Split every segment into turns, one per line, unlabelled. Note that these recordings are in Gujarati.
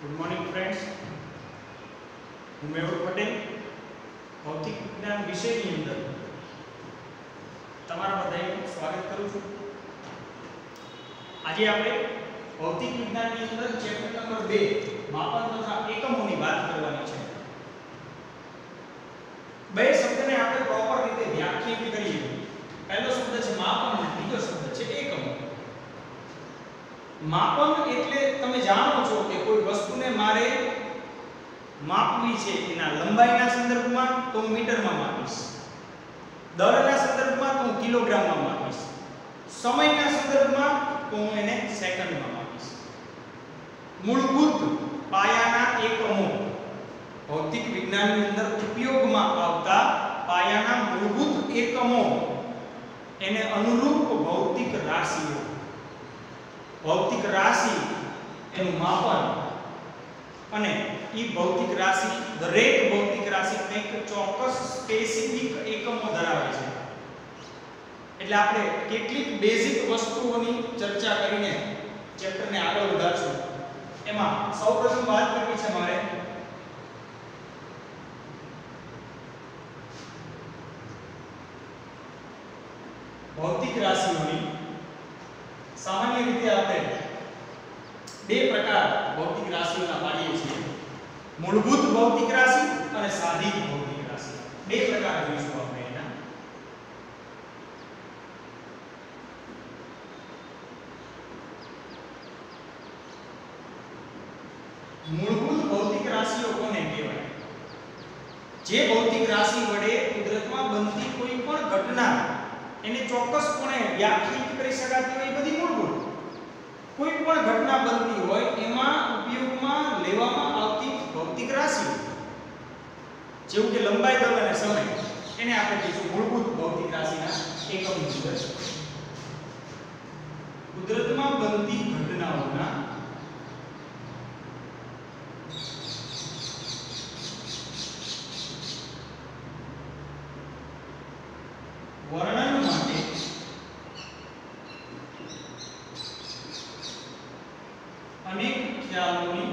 ગુડ મોર્નિંગ ફ્રેન્ડ્સ હું મેહુલ પટેલ ભૌતિક વિજ્ઞાન વિષયની અંદર. તમારા બધાનું સ્વાગત કરું છું. આજે આપણે ભૌતિક વિજ્ઞાનની અંદર ચેપ્ટર નંબર 2 માપન તથા એકમોની વાત કરવાની છે. બે શબ્દને આપણે પ્રોપર રીતે વ્યાખ્યાયિત કરીએ પહેલો શબ્દ છે માપન અને બીજો શબ્દ છે એકમ. માપન એટલે તમે જાણો છો કે કોઈ વસ્તુને મારે માપવી છે એના લંબાઈના સંદર્ભમાં તો હું મીટરમાં માપીશ. દળના સંદર્ભમાં તો હું કિલોગ્રામમાં માપીશ. સમયના સંદર્ભમાં તો હું એને સેકન્ડમાં માપીશ. મૂળભૂત પાયાના એકમો ભૌતિક વિજ્ઞાનની અંદર ઉપયોગમાં આવતા પાયાના મૂળભૂત એકમો એને અનુરૂપ ભૌતિક રાશિઓ ભૌતિક રાશિ એનું માપન અને એ ભૌતિક રાશિ દરેક ભૌતિક રાશિ કંઈક ચોક્કસ સ્પેસિફિક એકમો ધરાવે છે. એટલે આપણે કેટલીક બેઝિક વસ્તુઓની ચર્ચા કરીને ચેપ્ટરને આગળ વધારશું. એમાં સૌપ્રથમ વાત કરવી છે મારે. ભૌતિક રાશિઓની સામાન્ય રીતે આપણે બે પ્રકાર ભૌતિક રાશિઓના પાડીએ છીએ. મૂળભૂત ભૌતિક રાશિ અને સાધિત ભૌતિક રાશિ. બે પ્રકાર જોઈશું આપણે એના. મૂળભૂત ભૌતિક રાશિઓ કોને કહેવાય? જે ભૌતિક રાશિ વડે કુદરતમાં બનતી કોઈ પણ ઘટના એને ચોક્કસપણે વ્યાખ્યાયિત કરી શકાતી હોય એ બધી મૂળભૂત. કોઈ પણ ઘટના બનતી હોય, એમાં ઉપયોગમાં લેવામાં આવતી ભૌતિક રાશિ જેવું કે લંબાઈ દળ અને સમય, એને આપણે કહીશું મૂળભૂત ભૌતિક રાશિના એકમ અંદર કુદરતમાં બનતી ઘટનાઓના વર્ણન માટે અનેક ખ્યાલોની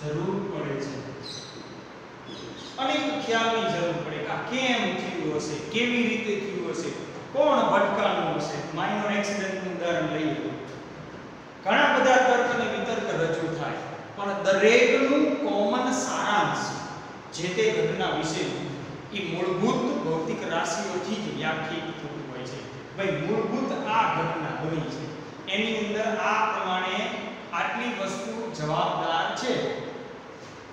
જરૂર પડે છે અનેક ખ્યાલની જરૂર પડે કે આ કેમ થયું હશે કેવી રીતે થયું હશે કોણ ભટકાણું હશે માઇનોર એક્સિડન્ટનું ઉદાહરણ લઈએ ઘણા બધા તર્ક અને વિતર્ક રજૂ થાય પણ દરેકનું કોમન સારાંશ જે તે ઘટના વિશે એ મૂળભૂત ભૌતિક રાશિઓથી જ વ્યાખ્યાયિત થતું હોય છે. ભાઈ, મૂળભૂત આ ઘટના બની છે. એની અંદર આ પ્રમાણે આટલી વસ્તુ જવાબદાર છે.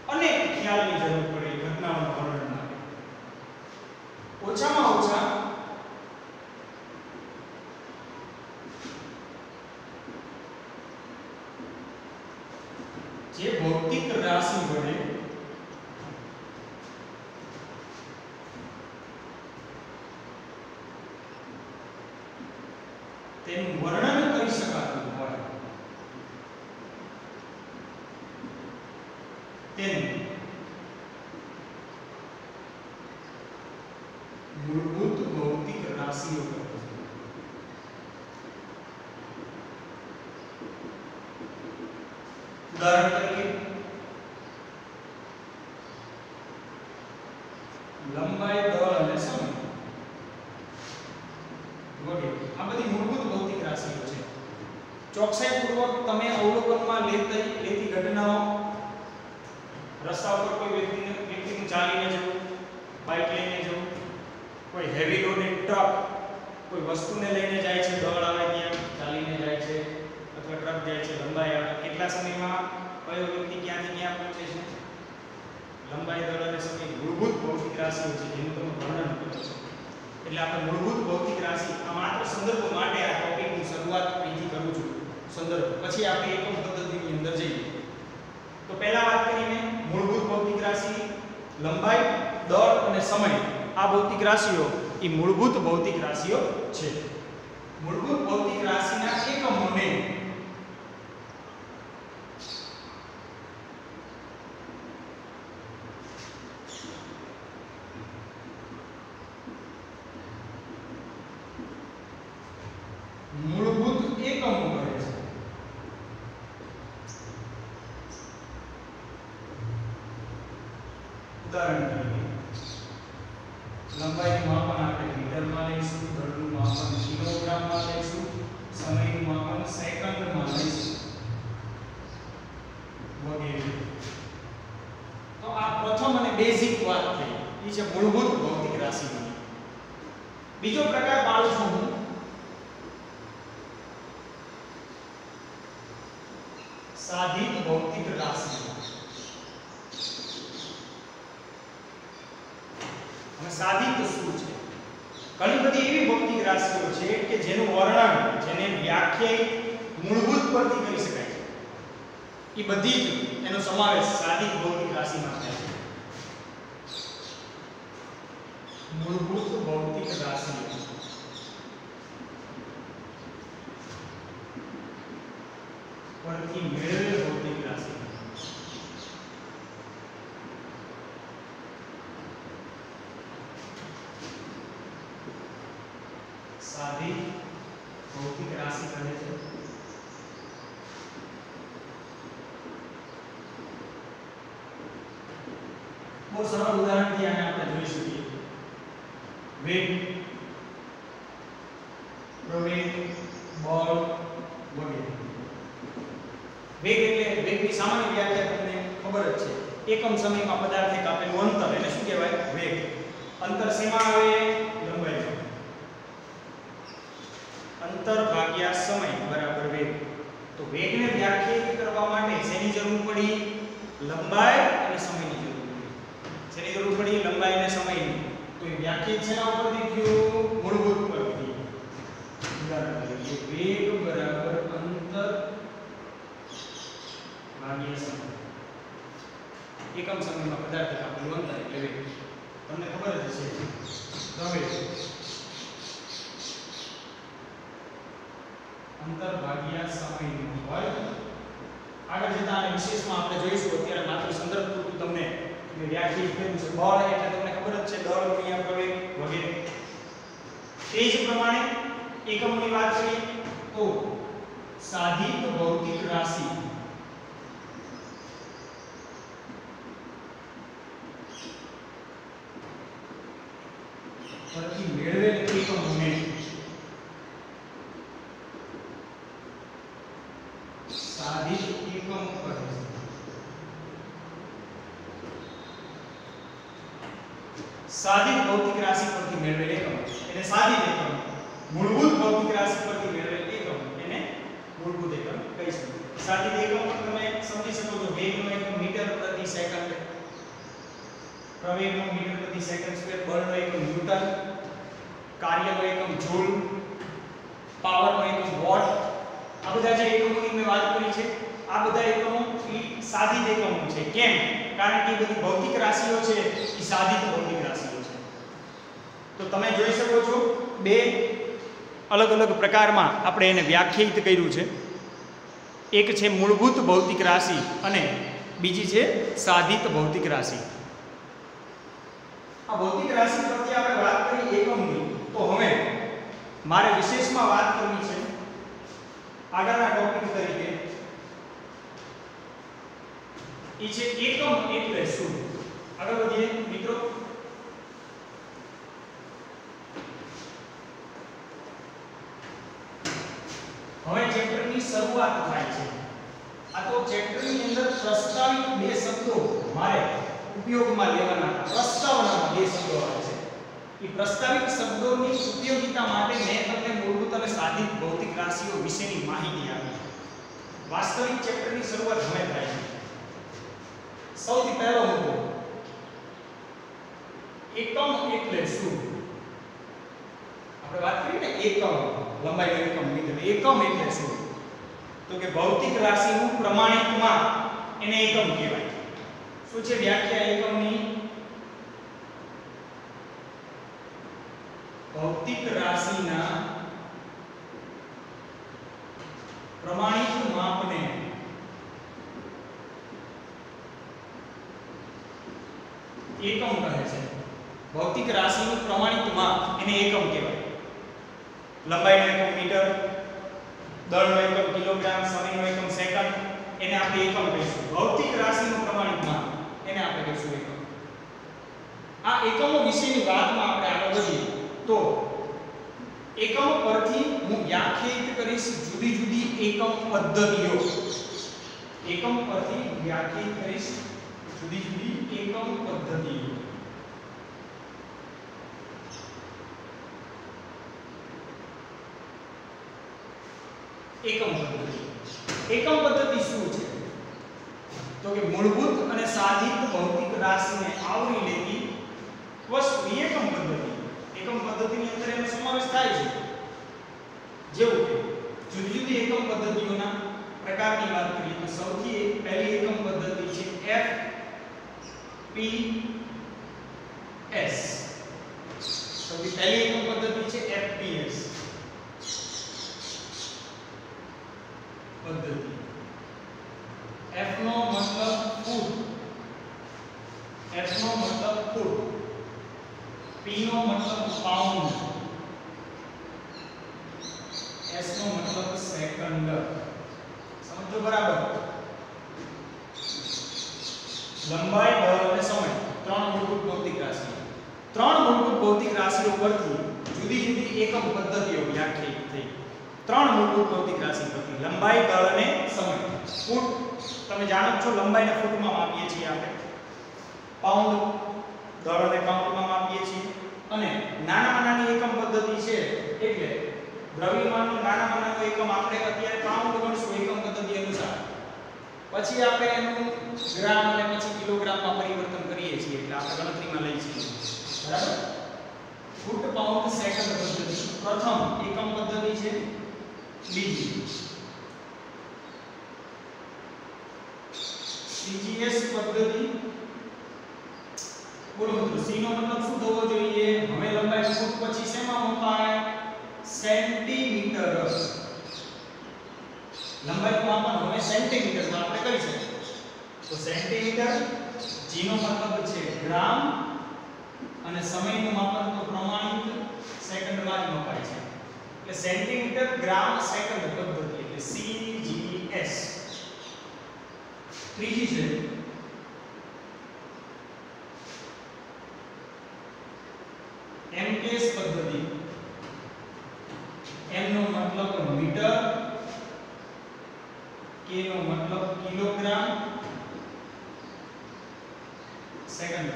અને ખ્યાલની જરૂર પડે ઘટનાઓના વર્ણન માટે. ઓછામાં ઓછા જે ભૌતિક રાશિ વડે તેનું વર્ણન કરી શકાતું હોય તેને મૂળભૂત ભૌતિક રાશિઓ કહે છે ઉદાહરણ તરીકે લંબાઈ દળ અને સમય વગેરે આ બધી મૂળભૂત ભૌતિક રાશિઓ છે ચોકસાઈપૂર્વક તમે અવલોકનમાં લેતી લેતી ઘટનાઓ રસ્તા ઉપર કોઈ વ્યક્તિને વ્યક્તિનું ચાલીને જવું બાઇક લઈને જવું કોઈ હેવી લોડેડ ટ્રક કોઈ વસ્તુને લઈને જાય છે દળ આવે ત્યાં ચાલીને જાય છે અથવા ટ્રક જાય છે લંબાઈ આવે કેટલા સમયમાં કયો વ્યક્તિ ક્યાંથી ક્યાં પહોંચે છે? લંબાઈ દળ અને સમય મૂળભૂત ભૌતિક રાશિઓ છે, જેનું તમે વર્ણન કરો છો. એટલે આપણે મૂળભૂત ભૌતિક રાશિ, આ માત્ર સંદર્ભ માટે આ ટોપિકની શરૂઆત અહીંથી કરું છું. સંદર્ભ. પછી આપણે એકમ પદ્ધતિની અંદર જઈએ. તો પહેલા વાત કરીને મૂળભૂત ભૌતિક રાશિ, લંબાઈ દળ અને સમય. આ ભૌતિક રાશિઓ, એ મૂળભૂત ભૌતિક રાશિઓ છે. મૂળભૂત ભૌતિક રાશિના એકમોને મૂળભૂત એકમો કહે છે ઉદાહરણ તરીકે લંબાઈનું માપન આપણે મીટરમાં લઈશું દળનું માપન કિલોગ્રામમાં લઈશું સમયનું માપન સેકન્ડમાં લઈશું વગેરે તો આ પ્રથમ અને બેઝિક વાત થઈ એ છે મૂળભૂત ભૌતિક રાશિની બીજો પ્રકાર પાડું છું હું સાધિત ભૌતિક રાશિ અને સાધિત શું છે ઘણી બધી એવી ભૌતિક રાશિઓ છે કે જેનું વર્ણન, જેને વ્યાખ્યાયિત મૂળભૂત પરથી કરી શકાય છે. એ બધી જ એનો સમાવેશ સાદી ભૌતિક રાશિમાં થાય છે. મૂળભૂત ભૌતિક રાશિઓ. પરથી મેળવેલ ભૌતિક રાશિ સાદી ભૌતિક રાશિ કહે છે બહુ સરળ ઉદાહરણથી આને આપણે જોઈ શકીએ વેટ પ્રવેગ બળ વગેરે વેગ એટલે વેગની સામાન્ય વ્યાખ્યા તમને ખબર જ છે. એકમ સમયમાં પદાર્થ એક આપેલું અંતર એટલે શું કહેવાય? વેગ અંતર શેમાં આવે? લંબાઈ અંતર ભાગ્યા સમય બરાબર વેગ તો વેગને વ્યાખ્યાયિત કરવા માટે શેની જરૂર પડી? લંબાઈ અને સમયની પડી જરૂર લંબાઈ અને સમયની તો એ છે શેના ઉપરથી થયું મૂળભૂત પરથી ઉદાહરણ વેગ બરાબર અંતર ભાગ્યા સમય. એકમ સમયમાં પદાર્થ કાપેલું અંતર એટલે વેગ. તમને ખબર જ છે હવે અંતર ભાગ્યા સમયનું હોય. આગળ જતા આને વિશેષમાં આપણે જોઈશું. અત્યારે માત્ર સંદર્ભ પૂરતું તમને મેં વ્યાખ્યાયિત કર્યું છે બળ એટલે તમને ખબર જ છે દળ ગુણ્યા પ્રવેગ વગેરે તે જ પ્રમાણે એકમની વાત કરીએ તો સાધિત ભૌતિક રાશિ પરથી મેળવેલ એકમ મોમેન્ટ સાધિત એકમ કહે છે સાધિત ભૌતિક રાશિ પરથી મેળવેલ એકમ એને સાદી એકમ મૂળભૂત ભૌતિક રાશિ પરથી મેળવેલ એકમ એને મૂળભૂત એકમ કહી શકો સાદી એકમ તમે સમજી શકો છો. વેગનો એકમ મીટર પ્રતિ સેકન્ડ. પ્રવેગનો મીટર પ્રતિ સેકન્ડ સ્ક્વેર. બળનો એકમ ન્યૂટન. કાર્યનો એકમ જૂલ. પાવરનો એકમ વોટ. આ બધા જે એકમોની મેં વાત કરી છે, આ બધા એકમો એ સાદી એકમો છે. કેમ? કારણ કે બધી ભૌતિક રાશિઓ છે, એ સાદી ભૌતિક રાશિઓ તો તમે જોઈ શકો છો બે અલગ અલગ પ્રકારમાં આપણે એને વ્યાખ્યાયિત કર્યું છે. એક છે મૂળભૂત ભૌતિક રાશિ અને બીજી છે સાધિત ભૌતિક રાશિ. આ ભૌતિક રાશિ પ્રત્યે આપણે વાત કરી એકમની, તો હવે મારે વિશેષમાં વાત કરવી છે. આગળના ટોપિક તરીકે. એ છે એકમ એટલે શું? આગળ વધીએ, મિત્રો હવે ચેપ્ટરની શરૂઆત થાય છે. આ તો ચેપ્ટરની અંદર પ્રસ્તાવિત બે શબ્દો મારે ઉપયોગમાં લેવાના પ્રસ્તાવના બે શબ્દો આવે છે. એ પ્રસ્તાવિત શબ્દોની ઉપયોગિતા માટે મેં તમને મૂળભૂત અને સાધિત ભૌતિક રાશિઓ વિશેની માહિતી આપી વાસ્તવિક ચેપ્ટરની શરૂઆત હવે થાય છે. સૌથી પહેલો મુદ્દો. એકમ એટલે શું? આપણે વાત કરી ને એકમ, લંબાઈ એકમ એકમ એટલે શું? તો કે ભૌતિક રાશિનું પ્રમાણિત માપ એને એકમ કહેવાય. શું છે વ્યાખ્યા એકમની? ભૌતિક રાશિના પ્રમાણિત માપને એકમ કહે છે. ભૌતિક રાશિનું પ્રમાણિત માપ એને એકમ કહેવાય. લંબાઈનો એકમ મીટર દળનો એકમ કિલોગ્રામ સમયનો એકમ સેકન્ડ, એને આપણે એકમ કહીશું. ભૌતિક રાશિનું પ્રમાણિત માપ એને આપણે કહીશું એકમ. આ એકમો વિશેની વાતમાં આપણે આગળ વધીએ. તો એકમ પરથી હું વ્યાખ્યાયિત કરીશ જુદી જુદી એકમ પદ્ધતિઓ. એકમ પરથી વ્યાખ્યાયિત કરીશ જુદી જુદી એકમ પદ્ધતિઓ. એકમ પદ્ધતિ. એકમ પદ્ધતિ શું છે? તો કે મૂળભૂત અને સાધિત ભૌતિક રાશિને આવરી લેતી વસ્તુ. એકમ પદ્ધતિ. એકમ પદ્ધતિની અંદર એનો સમાવેશ થાય છે. જેવું કે જુદી જુદી એકમ પદ્ધતિઓના પ્રકારની વાત કરીએ તો સૌથી પહેલી એકમ પદ્ધતિ છે એફ પી એસ સૌથી પહેલી એકમ પદ્ધતિ છે એફપીએસ પદ્ધતિ F નો મતલબ ફૂટ F નો મતલબ ફૂટ P નો મતલબ પાઉન્ડ S નો મતલબ સેકન્ડ સમજો બરાબર લંબાઈ બળ અને સમય ત્રણ મૂળભૂત ભૌતિક રાશિઓ ત્રણ મૂળભૂત ભૌતિક રાશિઓ પરથી જુદી જુદી એકમ પદ્ધતિઓ વ્યાખ્યાયિત થઈ ત્રણ મૂળભૂત ભૌતિક રાશિ પરથી લંબાઈ દળ અને સમય ફૂટ, તમે જાણો છો, લંબાઈને ફૂટમાં માપીએ છીએ આપણે. પાઉન્ડ દળ પાઉન્ડમાં માપીએ છીએ. અને નાનામાં નાની એકમ પદ્ધતિ છે, એટલે દ્રવ્યમાનનો નાનામાં નાનો એકમ આપણે અત્યારે પાઉન્ડ ગણશું એકમ પદ્ધતિ અનુસાર. પછી આપણે એનું ગ્રામ અને પછી કિલોગ્રામમાં પરિવર્તન કરીએ છીએ, એટલે આપણે ગણતરીમાં લઈએ છીએ. બરાબર? ફૂટ પાઉન્ડ સેકન્ડ પદ્ધતિ. પ્રથમ એકમ પદ્ધતિ છે, બીજી સીજીએસ પદ્ધતિ? બોલો મિત્રો સી નો મતલબ શું થવો જોઈએ? હવે લંબાઈ ફૂટ પછી શેમાં મપાય સેન્ટીમીટર. લંબાઈનું માપન હવે સેન્ટીમીટરમાં આપણે કરી શકીએ. તો સેન્ટીમીટર જી નો મતલબ છે ગ્રામ અને સમયનું માપન તો પ્રમાણિત સેકન્ડમાં જ મપાય છે. એટલે સેન્ટીમીટર ગ્રામ સેકન્ડ પદ્ધતિ, એટલે સીજીએસ ત્રીજી છે એમકેએસ પદ્ધતિ. એમ નો મતલબ મીટર કે નો મતલબ kilogram second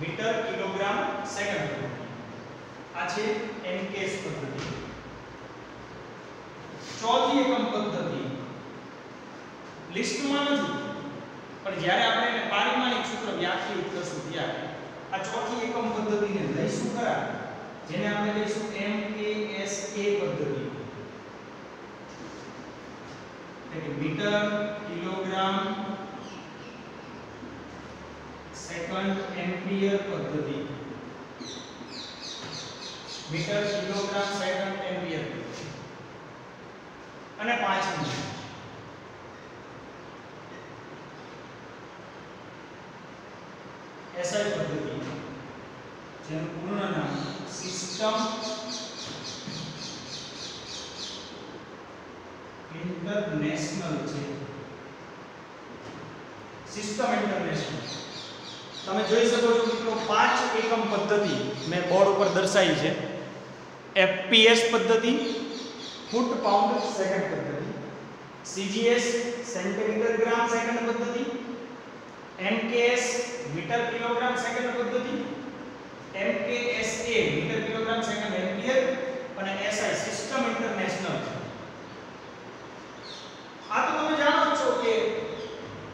metre, kilogram second આ છે એમકેએસ પદ્ધતિ. ચોથી એકમ પદ્ધતિ. લિસ્ટમાં નથી. પણ જ્યારે આપણે એને પારિમાણિક સૂત્ર વ્યાખ્યાયિત કરશું ત્યારે, આ ચોથી એકમ પદ્ધતિને લઈશું ખરા, જેને આપણે કહીશું કે પદ્ધતિ. એટલે કે મીટર, કિલોગ્રામ, સેકન્ડ, એમ્પિયર પદ્ધતિ. Metre, kilogram, second, ampere. અને પાંચમી. એસઆઈ પદ્ધતિ જેનું પૂર્ણ નામ સિસ્ટમ ઇન્ટરનેશનલ છે સિસ્ટમ ઇન્ટરનેશનલ તમે જોઈ શકો છો મિત્રો, પાંચ એકમ પદ્ધતિ મેં બોર્ડ ઉપર દર્શાવી છે. એફપીએસ પદ્ધતિ ફૂટ પાઉન્ડ સેકન્ડ પદ્ધતિ સીજીએસ સેન્ટીમીટર ગ્રામ સેકન્ડ પદ્ધતિ એમકેએસ મીટર કિલોગ્રામ સેકન્ડ પદ્ધતિ MKSA metre kilogram second ampere અને એસઆઈ સિસ્ટમ ઇન્ટરનેશનલ આ તો તમે જાણો જ છો કે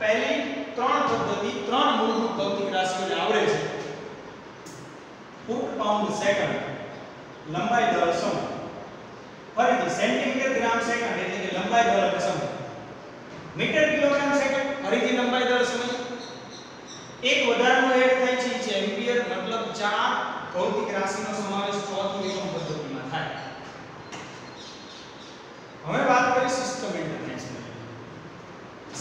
પહેલી ત્રણ પદ્ધતિ, ત્રણ મૂળભૂત ભૌતિક રાશિઓને આવરે છે. ફૂટ પાઉન્ડ સેકન્ડ લંબાઈ દર સમય ફરીથી સેન્ટીમીટર ગ્રામ સેકન્ડ એટલે કે લંબાઈ દર અને સમય મીટર કિલોગ્રામ સેકન્ડ ફરીથી લંબાઈ દર સમય એક વધારાનો એડ થાય છે, જે એમ્પિયર મતલબ ચાર ભૌતિક રાશિનો સમાવેશ ચોથી એકમ પદ્ધતિમાં થાય. હવે વાત કરીએ સિસ્ટમ ઇન્ટરનેશનલ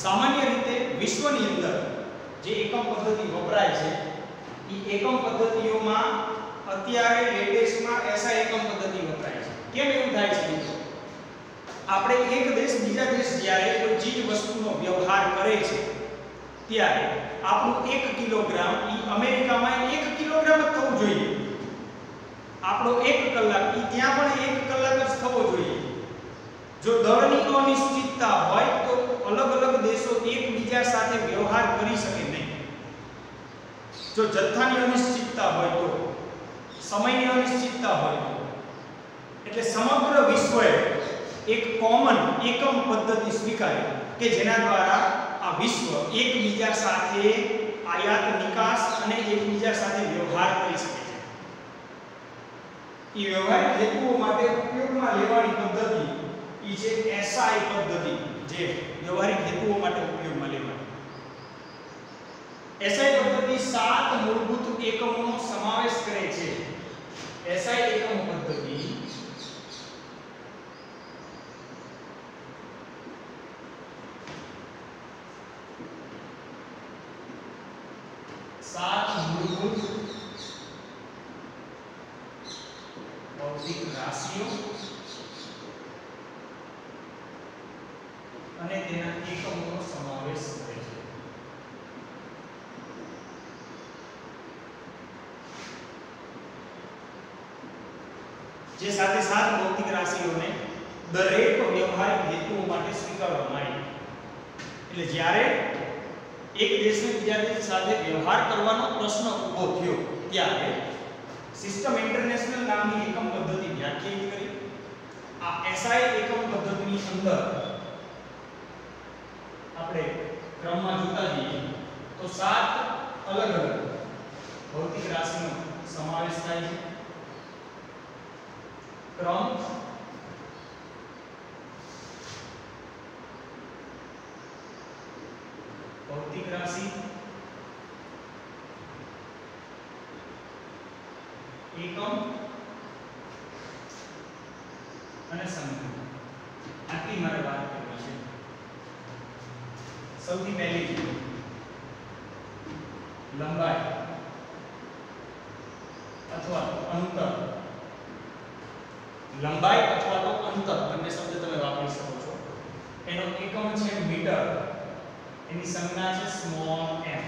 સામાન્ય રીતે વિશ્વની અંદર જે એકમ પદ્ધતિ વપરાય છે એ એકમ પદ્ધતિઓમાં અત્યારે લેટેસ્ટમાં એસઆઈ એકમ પદ્ધતિ વપરાય છે. કેમ એવું થાય છે મિત્રો? આપણે એક દેશ બીજા દેશ જ્યારે કોઈ ચીજ વસ્તુનો વ્યવહાર કરે છે ત્યારે આપણું એક કિલોગ્રામ ઈ અમેરિકામાં એક કિલોગ્રામ જ થવું જોઈએ. આપણો 1 કલાક ઈ ત્યાં પણ 1 કલાક જ થવો જોઈએ. જો દરની અનિશ્ચિતતા હોય તો અલગ અલગ દેશો એકબીજા સાથે વ્યવહાર કરી શકે નહીં. જો જથ્થાની અનિશ્ચિતતા હોય તો, સમયની અનિશ્ચિતતા હોય તો, એટલે સમગ્ર વિશ્વએ એક કોમન એકમ પદ્ધતિ સ્વીકારી કે જેના દ્વારા આ વિશ્વ એકબીજા સાથે આયાત, નિકાસ અને એકબીજા સાથે વ્યવહાર કરી શકે છે. એ વ્યવહારિક હેતુઓ માટે ઉપયોગમાં લેવાની પદ્ધતિ એ છે એસઆઈ પદ્ધતિ, જે વ્યવહારિક હેતુઓ માટે ઉપયોગમાં લેવાની એસઆઈ પદ્ધતિ સાત મૂળભૂત એકમોનો સમાવેશ કરે છે એસઆઈ એકમ પદ્ધતિ સાત મૂળભૂત ભૌતિક રાશિઓ અને તેના એકમોનો સમાવેશ કરે છે જે સાથે સાત ભૌતિક રાશિઓને દરેક વ્યવહારિક હેતુઓ માટે સ્વીકારવામાં આવી. એટલે જ્યારે એક દેશને બીજા દેશ સાથે વ્યવહાર કરવાનો પ્રશ્ન ઊભો થયો, ત્યારે સિસ્ટમ ઇન્ટરનેશનલ નામની એકમ પદ્ધતિ વ્યાખ્યાયિત કરી. આ એસઆઈ એકમ પદ્ધતિની અંદર આપણે ક્રમમાં જોતા જઈએ, તો સાત અલગ અલગ ભૌતિક રાશિનો સમાવેશ થાય છે. ક્રમ ભૌતિક રાશિ એકમ અને સંખ્યા આટલી મારે વાત કરવી છે સૌથી પહેલી લંબાઈ અથવા અંતર લંબાઈ અથવા તો અંતર બંને શબ્દ તમે વાપરી શકો છો. એનો એકમ છે મીટર. એની સંજ્ઞા છે સ્મોલ m.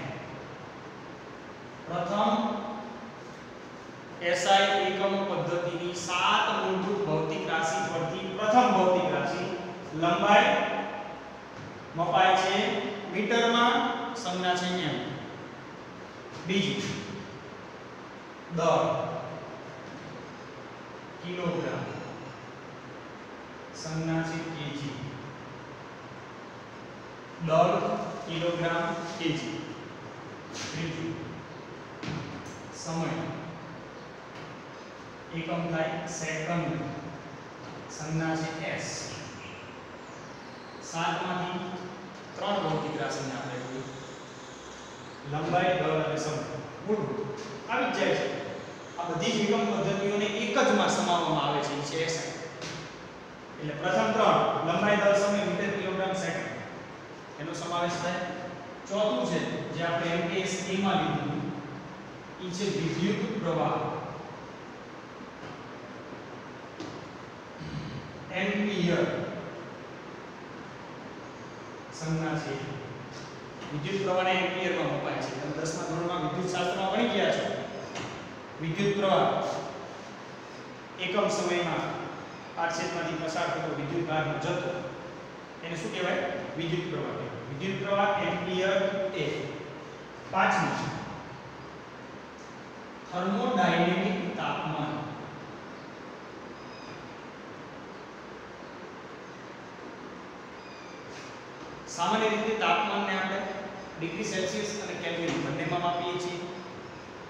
પ્રથમ એસઆઈ એકમ પદ્ધતિની સાત મૂળભૂત ભૌતિક રાશિ પરથી પ્રથમ ભૌતિક રાશિ લંબાઈ મપાય છે મીટરમાં, સંજ્ઞા છે m. બીજું, દર. કિલોગ્રામ. સંજ્ઞા છે કેજી દળ કિલોગ્રામ કેજી ત્રીજું, સમય. એકમ થાય સેકન્ડ. સંજ્ઞા છે s. સાતમાંથી ત્રણ ભૌતિક રાશિને આપણે જોયું લંબાઈ દળ અને સમય. મૂળભૂત આવી જાય છે. આ બધી જ એકમ પદ્ધતિઓને એક જ માં સમાવવામાં આવે છે છે SI એટલે પ્રથમ ત્રણ, લંબાઈ દળ સમય મીટર કિલોગ્રામ સેકન્ડ. એનો સમાવેશ થાય. ચોથું છે, જે આપણે MPS A માં લીધું એ છે વિદ્યુત પ્રવાહ. એમ્પિયર સંજ્ઞા છે. વિદ્યુત પ્રવાહને એમ્પિયરમાં મપાય છે. તમે 10મા ધોરણમાં વિદ્યુત શાસ્ત્રમાં ભણી ગયા છો. વિદ્યુત પ્રવાહ. એકમ સમયમાં આ ક્ષેત્રમાંથી પસાર થતો વિદ્યુત ભારનો જથ્થો. એને શું કહેવાય? વિદ્યુત પ્રવાહ વિદ્યુત પ્રવાહ એમ્પિયર એ. પાંચમું થર્મોડાયનેમિક તાપમાન. સામાન્ય રીતે તાપમાનને આપણે ડિગ્રી સેલ્સિયસ અને કેલ્વિન બંનેમાં માપીએ છીએ.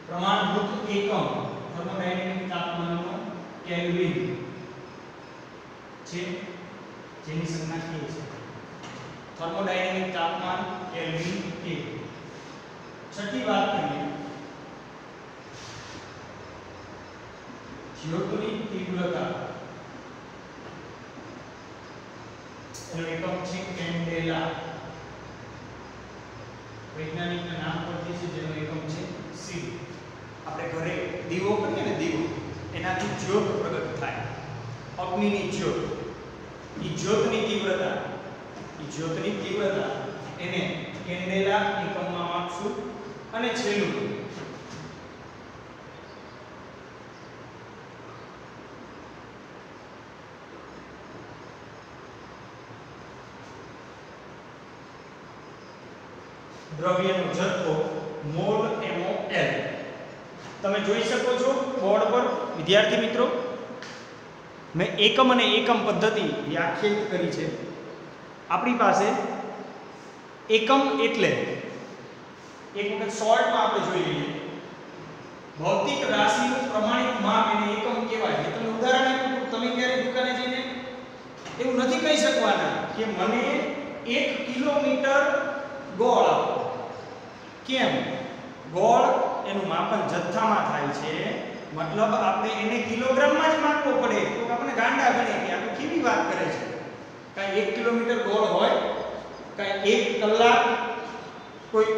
પ્રમાણભૂત એકમ થર્મોડાયનેમિક તાપમાનનો કેલ્વિન. છે, જેની સંજ્ઞા કે છે. થર્મોડાયનેમિક તાપમાન કેલ્વિન કે છઠ્ઠી વાત કરીએ. જ્યોતની તીવ્રતા. એનો એકમ છે કેન્ડેલા. વૈજ્ઞાનિકના નામ પરથી છે, જેનો એકમ છે સી. આપણે ઘરે દીવો કરીએ ને દીવો, એનાથી જ્યોત પ્રગટ થાય. અગ્નિની જ્યોત. એ જ્યોતની તીવ્રતા. ઈ જ્યોતની તીવ્રતા એને કેન્ડેલા એકમમાં માપશું અને છેલ્લું. દ્રવ્યનો જથ્થો મોલ એમઓએલ. તમે જોઈ શકો છો બોર્ડ પર. વિદ્યાર્થી મિત્રો મેં એકમ અને એકમ પદ્ધતિ વ્યાખ્યાયિત કરી છે. આપણી પાસે એકમ એટલે એક વખત શોર્ટમાં આપણે જોઈ લઈએ. ભૌતિક રાશિનું પ્રમાણિત માપ એને એકમ કહેવાય. મેં તમને ઉદાહરણ આપ્યું તમે ક્યારે દુકાને જઈને એવું નથી કહી શકવાના કે મને એક કિલોમીટર ગોળ આપો. કેમ? ગોળ એનું માપન જથ્થામાં થાય છે. મતલબ આપણે એને કિલોગ્રામમાં જ માપવો પડે તો આપણે ગાંડા ગણે કે આ તો કેવી વાત કરે છે. કાંઈ એક કિલોમીટર દોડ હોય, કાંઈ એક કલાક કોઈ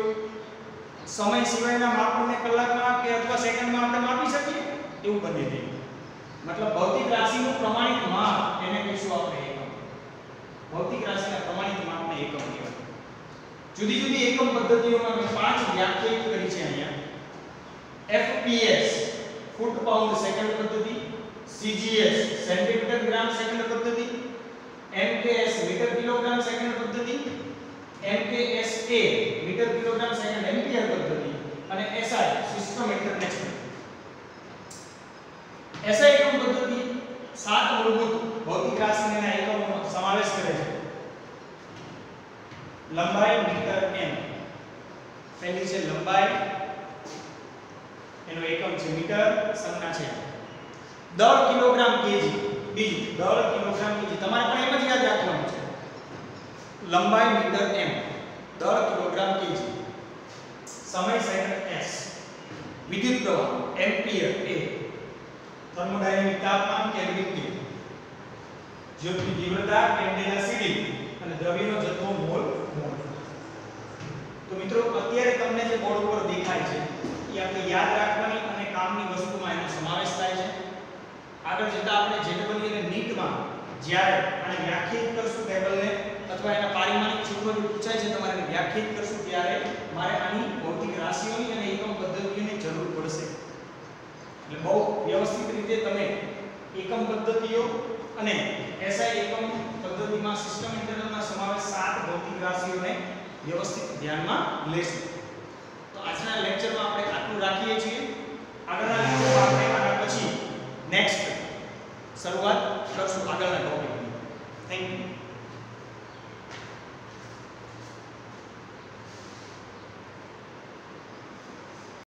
સમય સિવાયના માપનને કલાકમાં કે અથવા સેકન્ડમાં આપણે માપી શકીએ? એવું બને નહીં. મતલબ ભૌતિક રાશિનું પ્રમાણિત માપ એને કહીશું આપણે એકમ. ભૌતિક રાશિના પ્રમાણિત માપને એકમ કહેવાય. જુદી જુદી એકમ પદ્ધતિઓમાં મેં પાંચ વ્યાખ્યાયિત કરી છે અહીંયા. એફપીએસ ફૂટ પાઉન્ડ સેકન્ડ પદ્ધતિ CGS સેન્ટીમીટર ગ્રામ સેકન્ડ પદ્ધતિ MKS મીટર કિલોગ્રામ સેકન્ડ પદ્ધતિ MKSA metre kilogram second ampere પદ્ધતિ અને SI સિસ્ટમ ઇન્ટરનેશનલ SI એકમ પદ્ધતિ સાત મૂળભૂત ભૌતિક રાશિના એકમોનો સમાવેશ કરે છે લંબાઈ મીટર m પહેલી છે લંબાઈ એનો એકમ છે મીટર સંજ્ઞા છે દળ કિલોગ્રામ કેજી. બીજું, દળ કિલોગ્રામ કેજી. તમારે પણ એમ જ યાદ રાખવાનું છે. લંબાઈ મીટર એમ દળ કિલોગ્રામ કેજી. સમય સેકન્ડ એસ વિદ્યુત પ્રવાહ, એમ્પિયર એ થર્મોડાયનેમિક તાપમાન, કેલ્વિન કે. જ્યોતિની તીવ્રતા, કેન્ડેલા સીડી. અને દ્રવ્યનો જથ્થો મોલ મોલ. તો મિત્રો, અત્યારે તમને જે બોર્ડ ઉપર દેખાય છે, એ આપણે યાદ રાખવાની અને કામની વસ્તુમાં એનો સમાવેશ થાય છે આગળ જતા આપણે જેડબલ્યુ અને નીટમાં જ્યારે આને વ્યાખ્યાયિત કરશું ટેબલને અથવા એના પારિમાણિક સૂત્રો જે પૂછાય છે તમારે વ્યાખ્યાયિત કરશું ત્યારે મારે આની ભૌતિક રાશિઓની અને એકમ પદ્ધતિઓની જરૂર પડશે. એટલે બહુ વ્યવસ્થિત રીતે તમે એકમ પદ્ધતિઓ અને એસઆઈ એકમ પદ્ધતિમાં સિસ્ટમ ઇન્ટરનલના સમાવેશ સાત ભૌતિક રાશિઓને વ્યવસ્થિત ધ્યાનમાં લેશું. તો આજના લેક્ચરમાં આપણે આટલું રાખીએ છીએ. આગળના લેક્ચરમાં આપણે આના પછી નેક્સ્ટ શરૂઆત કરશું આગળના ટોપિકની થેન્ક યુ